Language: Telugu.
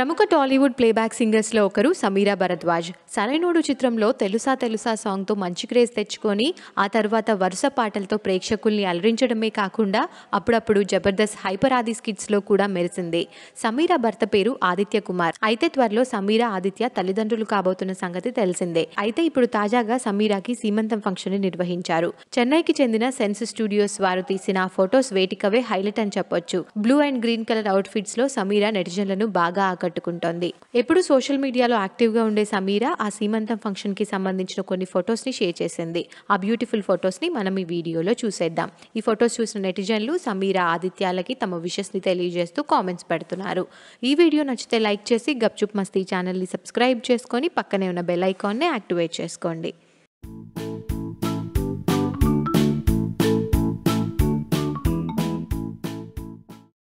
ప్రముఖ టాలీవుడ్ ప్లేబ్యాక్ సింగర్స్లో ఒకరు సమీరా భరద్వాజ్. సరైనోడు చిత్రంలో తెలుసా తెలుసా సాంగ్తో మంచి క్రేజ్ తెచ్చుకొని ఆ తర్వాత వరుస పాటలతో ప్రేక్షకుల్ని అలరించడమే కాకుండా అప్పుడప్పుడు జబర్దస్త్ హైపర్ ఆది స్కిట్స్లో కూడా మెరిసింది. సమీరా భర్త పేరు ఆదిత్య కుమార్. అయితే త్వరలో సమీరా ఆదిత్య తల్లిదండ్రులు కాబోతున్న సంగతి తెలిసిందే. అయితే ఇప్పుడు తాజాగా సమీరాకి సీమంతం ఫంక్షన్ని నిర్వహించారు. చెన్నైకి చెందిన సెన్స్ స్టూడియోస్ వారు తీసిన ఫొటోస్ వేటికవే హైలైట్ అని చెప్పొచ్చు. బ్లూ అండ్ గ్రీన్ కలర్ అవుట్ఫిట్స్లో సమీరా నెటిజన్లను బాగా ఆకట్టుకుంటోంది ఎప్పుడు సోషల్ మీడియాలో యాక్టివ్గా ఉండే సమీరా ఆ సీమంతం ఫంక్షన్కి సంబంధించిన కొన్ని ఫొటోస్ని షేర్ చేసింది. ఆ బ్యూటిఫుల్ ఫొటోస్ని మనం ఈ వీడియోలో చూసేద్దాం. ఈ ఫొటోస్ చూసిన నెటిజన్లు సమీరా ఆదిత్యాలకి తమ విషస్ని తెలియజేస్తూ కామెంట్స్ పెడుతున్నారు. ఈ వీడియో నచ్చితే లైక్ చేసి గప్చుప్ మస్తీ ఛానల్ని సబ్స్క్రైబ్ చేసుకొని పక్కనే ఉన్న బెల్ ఐకాన్ని యాక్టివేట్ చేసుకోండి.